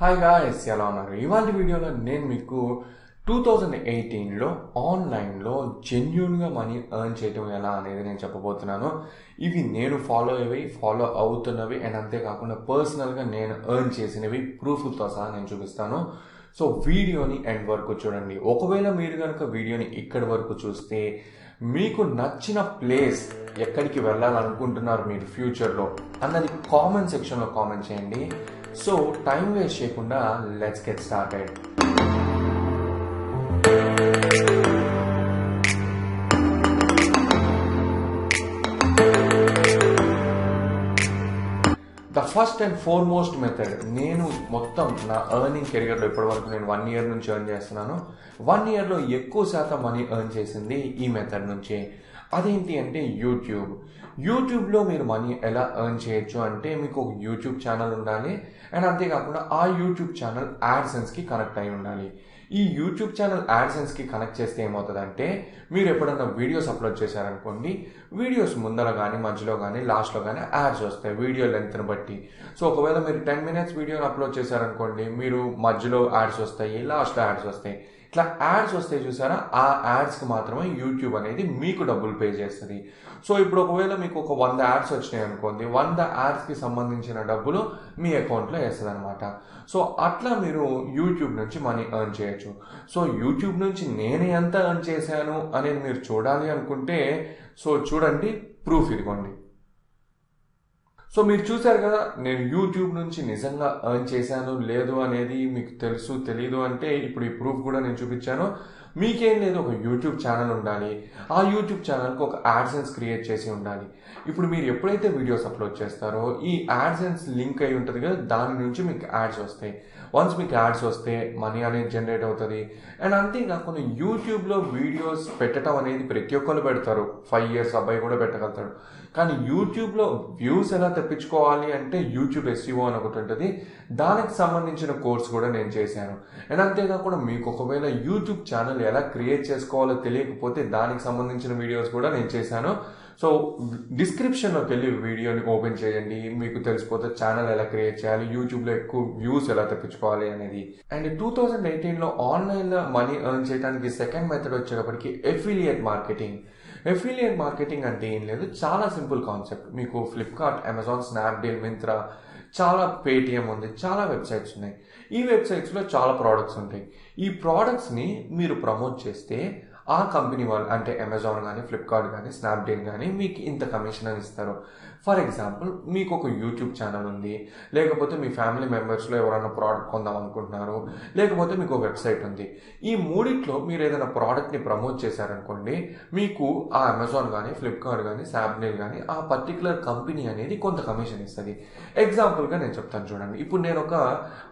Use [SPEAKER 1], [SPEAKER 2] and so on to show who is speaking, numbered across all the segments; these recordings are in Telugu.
[SPEAKER 1] హాయ్ గాయస్ ఎలా ఉన్నారు ఇవాళ వీడియోలో నేను మీకు టూ థౌజండ్ ఎయిటీన్లో ఆన్లైన్లో జెన్యున్గా మనీ ఎర్న్ చేయడం ఎలా అనేది నేను చెప్పబోతున్నాను. ఇవి నేను ఫాలో అయ్యి ఫాలో అవుతున్నవి అండ్ అంతేకాకుండా పర్సనల్గా నేను ఎర్న్ చేసినవి ప్రూఫ్తో సహా నేను చూపిస్తాను. సో వీడియోని ఎండ్ వరకు చూడండి. ఒకవేళ మీరు కనుక వీడియోని ఇక్కడి వరకు చూస్తే మీకు నచ్చిన ప్లేస్ ఎక్కడికి వెళ్ళాలనుకుంటున్నారు మీరు ఫ్యూచర్లో అన్నది కామెంట్ సెక్షన్లో కామెంట్ చేయండి. సో టైం వేస్ట్ చేయకుండా let's get started the first and foremost method నేను మొత్తం నా ఎర్నింగ్ కెరియర్లో ఇప్పటివరకు నేను వన్ ఇయర్ నుంచి ఎర్న్ చేస్తున్నాను. వన్ ఇయర్లో ఎక్కువ శాతం మనీ ఎర్న్ చేసింది ఈ మెథడ్ నుంచే. అదేంటి అంటే యూట్యూబ్. యూట్యూబ్లో మీరు మనీ ఎలా ఎర్న్ చేయొచ్చు అంటే మీకు ఒక యూట్యూబ్ ఛానల్ ఉండాలి. అండ్ అంతేకాకుండా ఆ యూట్యూబ్ ఛానల్ యాడ్సెన్స్కి కనెక్ట్ అయి ఉండాలి. ఈ యూట్యూబ్ ఛానల్ యాడ్సెన్స్కి కనెక్ట్ చేస్తే ఏమవుతుందంటే మీరు ఎప్పుడన్నా వీడియోస్ అప్లోడ్ చేశారనుకోండి వీడియోస్ ముందర కానీ మధ్యలో కానీ లాస్ట్లో కానీ యాడ్స్ వస్తాయి వీడియో లెంత్ని బట్టి. సో ఒకవేళ మీరు టెన్ మినిట్స్ వీడియోని అప్లోడ్ చేశారనుకోండి మీరు మధ్యలో యాడ్స్ వస్తాయి లాస్ట్లో యాడ్స్ వస్తాయి. ఇట్లా యాడ్స్ వస్తాయి చూసారా? ఆ యాడ్స్కి మాత్రమే యూట్యూబ్ అనేది మీకు డబ్బులు పే చేస్తుంది. సో ఇప్పుడు ఒకవేళ మీకు ఒక వంద యాడ్స్ వచ్చినాయి అనుకోండి వంద యాడ్స్కి సంబంధించిన డబ్బులు మీ అకౌంట్లో వేస్తుంది అనమాట సో అట్లా మీరు యూట్యూబ్ నుంచి మనీ ఎర్న్ చేయొచ్చు. సో యూట్యూబ్ నుంచి నేను ఎంత ఎర్న్ చేశాను అనేది మీరు చూడాలి అనుకుంటే సో చూడండి ప్రూఫ్ ఇదిగోండి. సో మీరు చూసారు కదా నేను యూట్యూబ్ నుంచి నిజంగా ఎర్న్ చేశాను లేదు అనేది మీకు తెలుసు తెలీదు అంటే ఇప్పుడు ఈ ప్రూఫ్ కూడా నేను చూపించాను. మీకేం లేదు ఒక యూట్యూబ్ ఛానల్ ఉండాలి. ఆ యూట్యూబ్ ఛానల్కి ఒక యాడ్సెన్స్ క్రియేట్ చేసి ఉండాలి. ఇప్పుడు మీరు ఎప్పుడైతే వీడియోస్ అప్లోడ్ చేస్తారో ఈ యాడ్సెన్స్ లింక్ అయి ఉంటుంది కదా దాని నుంచి మీకు యాడ్స్ వస్తాయి. వన్స్ మీకు యాడ్స్ వస్తే మనీ అనేది జనరేట్ అవుతుంది. అండ్ అంతేకాకుండా యూట్యూబ్లో వీడియోస్ పెట్టడం అనేది ప్రతి ఒక్కరు పెడతారు. ఫైవ్ ఇయర్స్ అబ్బాయి కూడా పెట్టగలుగుతాడు. కానీ యూట్యూబ్లో వ్యూస్ ఎలా తెప్పించుకోవాలి అంటే యూట్యూబ్ ఎస్ఈఓ అని ఒకటి ఉంటుంది. దానికి సంబంధించిన కోర్స్ కూడా నేను చేశాను. అండ్ అంతేకాకుండా మీకు ఒకవేళ యూట్యూబ్ ఛానల్ ఎలా క్రియేట్ చేసుకోవాలో తెలియకపోతే దానికి సంబంధించిన వీడియోస్ కూడా నేను చేశాను. సో డిస్క్రిప్షన్లోకి వెళ్ళి వీడియోని ఓపెన్ చేయండి. మీకు తెలిసిపోతే ఛానల్ ఎలా క్రియేట్ చేయాలి యూట్యూబ్లో ఎక్కువ వ్యూస్ ఎలా తెప్పించుకోవాలి అనేది. అండ్ టూ థౌజండ్ ఎయిటీన్లో ఆన్లైన్లో మనీ ఎర్న్ చేయడానికి సెకండ్ మెథడ్ వచ్చేటప్పటికి ఎఫిలియేట్ మార్కెటింగ్ ఎఫిలియేట్ మార్కెటింగ్ అంటే ఏం లేదు. చాలా సింపుల్ కాన్సెప్ట్. మీకు ఫ్లిప్కార్ట్ అమెజాన్ స్నాప్డీల్ మింత్రా చాలా పేటిఎం ఉంది. చాలా వెబ్సైట్స్ ఉన్నాయి. ఈ వెబ్సైట్స్లో చాలా ప్రోడక్ట్స్ ఉంటాయి. ఈ ప్రోడక్ట్స్ని మీరు ప్రమోట్ చేస్తే ఆ కంపెనీ వాళ్ళు అంటే అమెజాన్ కానీ ఫ్లిప్కార్ట్ కానీ స్నాప్డీల్ కానీ మీకు ఇంత కమిషన్ అని ఇస్తారు. ఫర్ ఎగ్జాంపుల్ మీకు ఒక యూట్యూబ్ ఛానల్ ఉంది లేకపోతే మీ ఫ్యామిలీ మెంబర్స్లో ఎవరైనా ప్రోడక్ట్ కొందాం అనుకుంటున్నారు లేకపోతే మీకు వెబ్సైట్ ఉంది. ఈ మూడిట్లో మీరు ఏదైనా ప్రోడక్ట్ని ప్రమోట్ చేశారనుకోండి మీకు ఆ అమెజాన్ కానీ ఫ్లిప్కార్ట్ కానీ స్నాప్డీల్ కానీ ఆ పర్టికులర్ కంపెనీ అనేది కొంత కమిషన్ ఇస్తుంది. ఎగ్జాంపుల్గా నేను చెప్తాను చూడండి. ఇప్పుడు నేను ఒక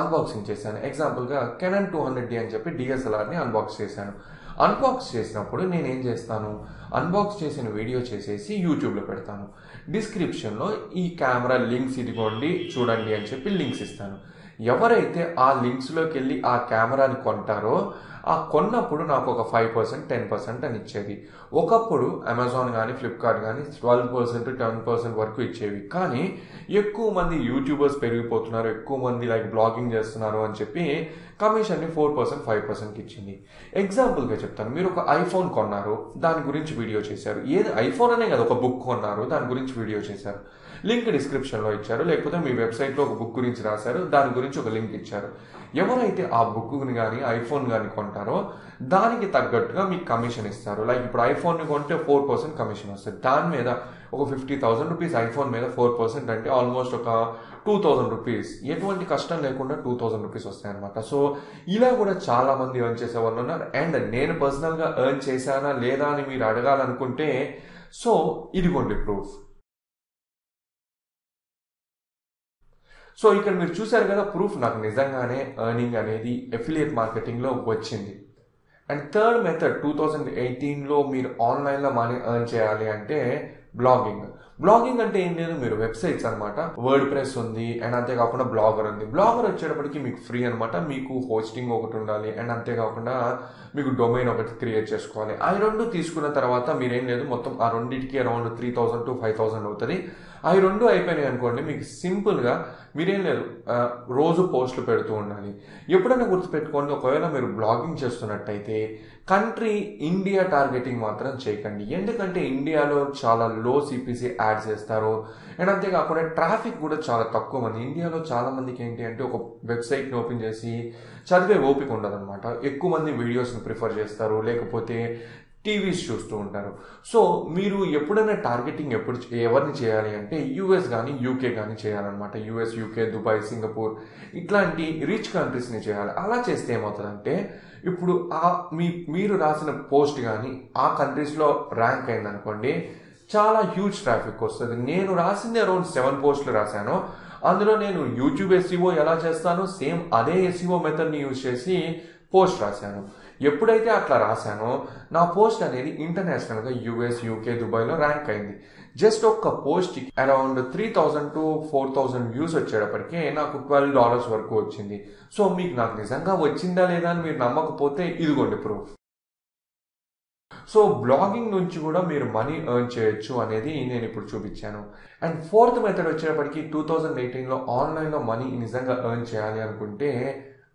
[SPEAKER 1] అన్బాక్సింగ్ చేశాను. ఎగ్జాంపుల్గా కెనన్ టూ హండ్రెడ్ డి అని చెప్పి డిఎస్ఎల్ఆర్ని అన్బాక్స్ చేశాను. అన్బాక్స్ చేసినప్పుడు నేను ఏం చేస్తాను? అన్బాక్స్ చేసిన వీడియో చేసేసి యూట్యూబ్లో పెడతాను. డిస్క్రిప్షన్లో ఈ కెమెరా లింక్స్ ఇదిగోండి చూడండి అని చెప్పి లింక్స్ ఇస్తాను. ఎవరైతే ఆ లింక్స్లోకి వెళ్ళి ఆ కెమెరాని కొంటారో ఆ కొన్నప్పుడు నాకు ఒక ఫైవ్ పర్సెంట్ టెన్ పర్సెంట్ అని ఇచ్చేది. ఒకప్పుడు అమెజాన్ కానీ ఫ్లిప్కార్ట్ కానీ ట్వెల్వ్ పర్సెంట్ టెన్ పర్సెంట్ వరకు ఇచ్చేవి. కానీ ఎక్కువ మంది యూట్యూబర్స్ పెరిగిపోతున్నారు ఎక్కువ మంది లైక్ బ్లాగింగ్ చేస్తున్నారు అని చెప్పి కమిషన్ని ఫోర్ పర్సెంట్ ఫైవ్ పర్సెంట్కి ఇచ్చింది. ఎగ్జాంపుల్గా చెప్తాను. మీరు ఒక ఐఫోన్ కొన్నారు దాని గురించి వీడియో చేశారు. ఏది? ఐఫోన్ అనే కదా ఒక బుక్ కొన్నారు. దాని గురించి వీడియో చేశారు. లింక్ డిస్క్రిప్షన్లో ఇచ్చారు. లేకపోతే మీ వెబ్సైట్లో ఒక బుక్ గురించి రాశారు. దాని గురించి ఒక లింక్ ఇచ్చారు. ఎవరైతే ఆ బుక్ని కానీ ఐఫోన్ కానీ కొంటారో దానికి తగ్గట్టుగా మీకు కమిషన్ ఇస్తారు. లైక్ ఇప్పుడు ఐఫోన్ని కొంటే ఫోర్ పర్సెంట్ కమిషన్ వస్తుంది. దాని మీద ఒక ఫిఫ్టీ థౌసండ్ రూపీస్ ఐఫోన్ మీద ఫోర్ పర్సెంట్ అంటే ఆల్మోస్ట్ ఒక టూ థౌజండ్ రూపీస్. ఎటువంటి కష్టం లేకుండా టూ థౌసండ్ రూపీస్ వస్తాయన్నమాట సో ఇలా కూడా చాలా మంది ఎర్న్ చేసే వాళ్ళు ఉన్నారు. అండ్ నేను పర్సనల్గా ఎర్న్ చేశానా లేదా అని మీరు అడగాలనుకుంటే సో ఇదిగోండి ప్రూఫ్ సో ఇక్కడ మీరు చూసారు కదా ప్రూఫ్ నాకు నిజంగానే ఎర్నింగ్ అనేది ఎఫిలియేట్ మార్కెటింగ్లో వచ్చింది. And third method two thousand ఎయిటీన్లో మీరు ఆన్లైన్లో మనీ ఎర్న్ చేయాలి అంటే బ్లాగింగ్ బ్లాగింగ్ అంటే ఏం లేదు మీరు వెబ్సైట్స్ అనమాట వర్డ్ ప్రెస్ ఉంది అండ్ అంతేకాకుండా బ్లాగర్ ఉంది. బ్లాగర్ వచ్చేటప్పటికి మీకు ఫ్రీ అనమాట మీకు హోస్టింగ్ ఒకటి ఉండాలి అండ్ అంతేకాకుండా మీకు డొమైన్ ఒకటి క్రియేట్ చేసుకోవాలి. ఆ రెండు తీసుకున్న తర్వాత మీరేం లేదు మొత్తం ఆ రెండింటికి around three thousand to five thousand అవుతుంది. అవి రెండు అయిపోయినాయి అనుకోండి మీకు సింపుల్గా మీరేం లేదు రోజు పోస్టులు పెడుతూ ఉండాలి. ఎప్పుడైనా గుర్తుపెట్టుకోండి ఒకవేళ మీరు బ్లాగింగ్ చేస్తున్నట్టయితే కంట్రీ ఇండియా టార్గెటింగ్ మాత్రం చేయకండి. ఎందుకంటే ఇండియాలో చాలా లో సిపిసి యాడ్స్ చేస్తారు. అండ్ అంతేకాకుండా ట్రాఫిక్ కూడా చాలా తక్కువ మంది. ఇండియాలో చాలా మందికి ఏంటి అంటే ఒక వెబ్సైట్ని ఓపెన్ చేసి చదివే ఓపిక ఉండదన్నమాట. ఎక్కువ మంది వీడియోస్ని ప్రిఫర్ చేస్తారు. లేకపోతే టీవీస్ చూస్తూ ఉంటారు. సో మీరు ఎప్పుడైనా టార్గెటింగ్ ఎప్పుడు ఎవరిని చేయాలి అంటే యూఎస్ కానీ యూకే కానీ చేయాలన్నమాట. యూఎస్ యూకే దుబాయ్ సింగపూర్ ఇట్లాంటి రిచ్ కంట్రీస్ని చేయాలి. అలా చేస్తే ఏమవుతుందంటే ఇప్పుడు ఆ మీ మీరు రాసిన పోస్ట్ కానీ ఆ కంట్రీస్లో ర్యాంక్ అయిందనుకోండి చాలా హ్యూజ్ ట్రాఫిక్ వస్తుంది. నేను రాసింది అరౌండ్ సెవెన్ పోస్టులు రాశాను. అందులో నేను యూట్యూబ్ ఎస్ఈఓ ఎలా చేస్తాను సేమ్ అదే ఎస్ఈఓ మెథడ్ని యూజ్ చేసి పోస్ట్ రాశాను. ఎప్పుడైతే అట్లా రాశానో నా పోస్ట్ అనేది ఇంటర్నేషనల్గా యూఎస్ యూకే దుబాయ్లో ర్యాంక్ అయింది. జస్ట్ ఒక్క పోస్ట్కి around three thousand to four thousand views వచ్చేటప్పటికే నాకు ట్వెల్వ్ డాలర్స్ వరకు వచ్చింది. సో మీకు నాకు నిజంగా వచ్చిందా లేదా అని మీరు నమ్మకపోతే ఇదిగోండి ప్రూఫ్ సో బ్లాగింగ్ నుంచి కూడా మీరు మనీ ఎర్న్ చేయొచ్చు అనేది నేను ఇప్పుడు చూపించాను. అండ్ ఫోర్త్ మెథడ్ వచ్చేటప్పటికి టూ థౌజండ్ ఎయిటీన్లో ఆన్లైన్లో మనీ నిజంగా ఎర్న్ చేయాలి అనుకుంటే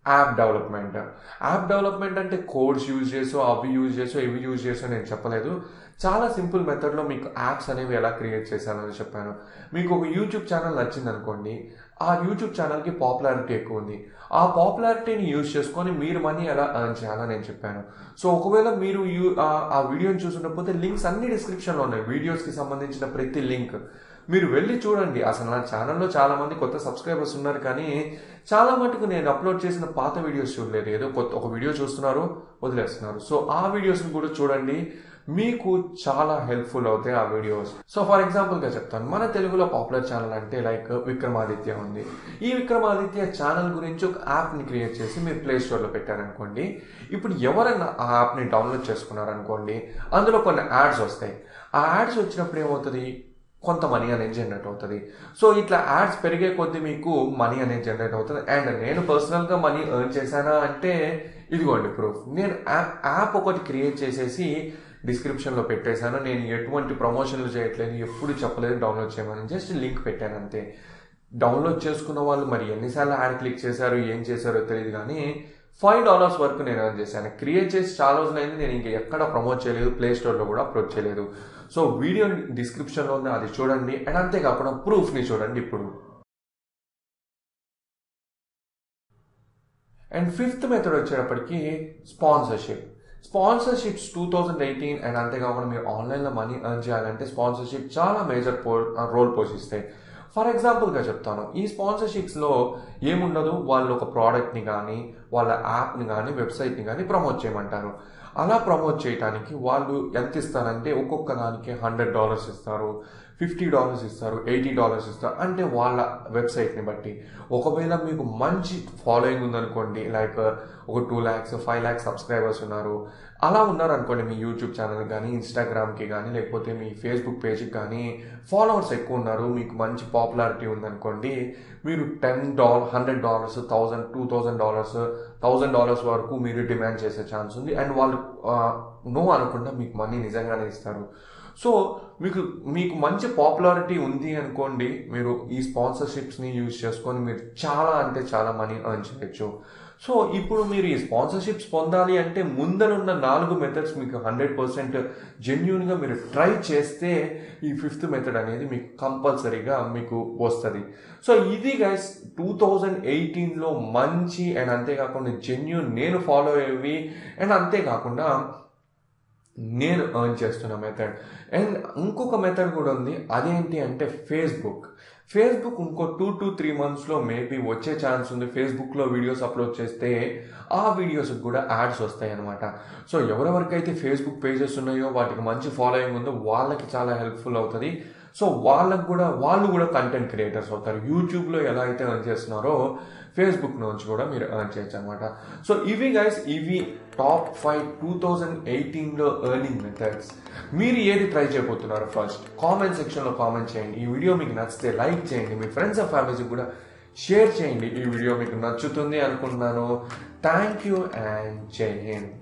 [SPEAKER 1] యాప్ డెవలప్మెంట్ యాప్ డెవలప్మెంట్ అంటే కోడ్స్ యూజ్ చేసో అవి యూజ్ చేసో ఇవి యూజ్ చేసో నేను చెప్పలేదు. చాలా సింపుల్ మెథడ్లో మీకు యాప్స్ అనేవి ఎలా క్రియేట్ చేశానని చెప్పాను. మీకు ఒక యూట్యూబ్ ఛానల్ నచ్చింది అనుకోండి ఆ యూట్యూబ్ ఛానల్కి పాపులారిటీ ఎక్కువ ఉంది. ఆ పాపులారిటీని యూజ్ చేసుకొని మీరు మనీ ఎలా ఎర్న్ చేయాలని నేను చెప్పాను. సో ఒకవేళ మీరు యూ ఆ- వీడియోని చూసినప్పుడు లింక్స్ అన్ని డిస్క్రిప్షన్లో ఉన్నాయి. వీడియోస్కి సంబంధించిన ప్రతి లింక్. మీరు వెళ్ళి చూడండి. అసలు నా ఛానల్లో చాలా మంది కొత్త సబ్స్క్రైబర్స్ ఉన్నారు కానీ చాలా మటుకు నేను అప్లోడ్ చేసిన పాత వీడియోస్ చూడలేదు. ఏదో కొత్త ఒక వీడియో చూస్తున్నారు వదిలేస్తున్నారు. సో ఆ వీడియోస్ని కూడా చూడండి. మీకు చాలా హెల్ప్ఫుల్ అవుతాయి ఆ వీడియోస్. సో ఫర్ ఎగ్జాంపుల్గా చెప్తాను. మన తెలుగులో పాపులర్ ఛానల్ అంటే లైక్ విక్రమాదిత్య ఉంది. ఈ విక్రమాదిత్య ఛానల్ గురించి ఒక యాప్ని క్రియేట్ చేసి మీరు ప్లే స్టోర్లో పెట్టారనుకోండి. ఇప్పుడు ఎవరైనా ఆ యాప్ని డౌన్లోడ్ చేసుకున్నారనుకోండి అందులో కొన్ని యాడ్స్ వస్తాయి. ఆ యాడ్స్ వచ్చినప్పుడు ఏమవుతుంది? కొంత మనీ అనేది జనరేట్ అవుతుంది. సో ఇట్లా యాడ్స్ పెరిగే కొద్దీ మీకు మనీ అనేది జనరేట్ అవుతుంది. అండ్ నేను పర్సనల్గా మనీ ఎర్న్ చేశానా అంటే ఇదిగోండి ప్రూఫ్ నేను యాప్ యాప్ ఒకటి క్రియేట్ చేసేసి డిస్క్రిప్షన్లో పెట్టేశాను. నేను ఎటువంటి ప్రమోషన్లు చేయట్లేదు ఎప్పుడు చెప్పలేదు డౌన్లోడ్ చేయమని జస్ట్ లింక్ పెట్టాను అంతే. డౌన్లోడ్ చేసుకున్న వాళ్ళు మరి ఎన్నిసార్లు యాడ్ క్లిక్ చేశారు ఏం చేశారో తెలియదు కానీ ఫైవ్ డాలర్స్ వరకు నేను ఎర్న్ చేశాను. క్రియేట్ చేసి చాలా రోజులైంది నేను ఇంకా ఎక్కడ ప్రమోట్ చేయలేదు ప్లే స్టోర్లో కూడా అప్లోడ్ చేయలేదు. సో వీడియో డిస్క్రిప్షన్లో ఉంది అది చూడండి అండ్ అంతేకాకుండా ప్రూఫ్ని చూడండి ఇప్పుడు. అండ్ ఫిఫ్త్ మెథడ్ వచ్చేటప్పటికి sponsorship. Sponsorships two thousand eighteen and అంతేకాకుండా మీరు ఆన్లైన్లో మనీ ఎర్న్ చేయాలంటే స్పాన్సర్షిప్ చాలా మేజర్ పో రోల్ పోషిస్తాయి. ఫర్ ఎగ్జాంపుల్గా చెప్తాను ఈ స్పాన్సర్షిప్స్లో ఏముండదు వాళ్ళు ఒక ప్రోడక్ట్ని కానీ వాళ్ళ యాప్ని కానీ వెబ్సైట్ని కానీ ప్రమోట్ చేయమంటారు. అలా ప్రమోట్ చేయడానికి వాళ్ళు ఎంత ఇస్తారంటే ఒక్కొక్క దానికి హండ్రెడ్ డాలర్స్ ఇస్తారు. ఫిఫ్టీ డాలర్స్ ఇస్తారు ఎయిటీ డాలర్స్ ఇస్తారు. అంటే వాళ్ళ వెబ్సైట్ని బట్టి. ఒకవేళ మీకు మంచి ఫాలోయింగ్ ఉందనుకోండి లైక్ ఒక two lakhs five lakhs subscribers ఉన్నారు అలా ఉన్నారు అనుకోండి మీ యూట్యూబ్ ఛానల్ కానీ ఇన్స్టాగ్రామ్కి కానీ లేకపోతే మీ ఫేస్బుక్ పేజ్కి కానీ ఫాలోవర్స్ ఎక్కువ ఉన్నారు మీకు మంచి పాపులారిటీ ఉందనుకోండి మీరు ten dollar hundred dollars thousand two thousand dollars thousand dollars వరకు మీరు డిమాండ్ చేసే ఛాన్స్ ఉంది. అండ్ వాళ్ళు నో అనుకుంటా మీకు మనీ నిజంగానే ఇస్తారు. సో మీకు మీకు మంచి పాపులారిటీ ఉంది అనుకోండి మీరు ఈ స్పాన్సర్షిప్స్ని యూజ్ చేసుకొని మీరు చాలా అంటే చాలా మనీ ఎర్న్ చేయొచ్చు. సో ఇప్పుడు మీరు ఈ స్పాన్సర్షిప్స్ పొందాలి అంటే ముందరున్న నాలుగు మెథడ్స్ మీకు హండ్రెడ్ పర్సెంట్ జెన్యున్గా మీరు ట్రై చేస్తే ఈ ఫిఫ్త్ మెథడ్ అనేది మీకు కంపల్సరీగా మీకు వస్తుంది. సో ఇది గైస్ టూ థౌజండ్ ఎయిటీన్లో మంచి అండ్ అంతేకాకుండా జెన్యున్ నేను ఫాలో అయ్యేవి అండ్ అంతేకాకుండా నేను ఎర్న్ చేస్తున్న మెథడ్ అండ్ ఇంకొక మెథడ్ కూడా ఉంది. అదేంటి అంటే ఫేస్బుక్ ఫేస్బుక్ ఇంకో టూ టు త్రీ మంత్స్లో మేబీ వచ్చే ఛాన్స్ ఉంది. ఫేస్బుక్లో వీడియోస్ అప్లోడ్ చేస్తే ఆ వీడియోస్కి కూడా యాడ్స్ వస్తాయి అనమాట సో ఎవరెవరికైతే ఫేస్బుక్ పేజెస్ ఉన్నాయో వాటికి మంచి ఫాలోయింగ్ ఉందో వాళ్ళకి చాలా హెల్ప్ఫుల్ అవుతుంది. సో వాళ్ళకు కూడా వాళ్ళు కూడా కంటెంట్ క్రియేటర్స్ అవుతారు. యూట్యూబ్లో ఎలా అయితే ఎర్న్ చేస్తున్నారో ఫేస్బుక్ నుంచి కూడా మీరు ఎర్న్ చేయొచ్చు అనమాట సో ఇవి గైస్ ఇవి టాప్ ఫైవ్ టూ థౌజండ్ ఎయిటీన్లో ఎర్నింగ్ మెథడ్స్ మీరు ఏది ట్రై చేయబోతున్నారు ఫస్ట్ కామెంట్ సెక్షన్లో కామెంట్ చేయండి. ఈ వీడియో మీకు నచ్చితే లైక్ చేయండి. మీ ఫ్రెండ్స్ అండ్ ఫ్యామిలీస్కి కూడా షేర్ చేయండి. ఈ వీడియో మీకు నచ్చుతుంది అనుకుంటున్నాను. థ్యాంక్ యూ అండ్ జై హింద్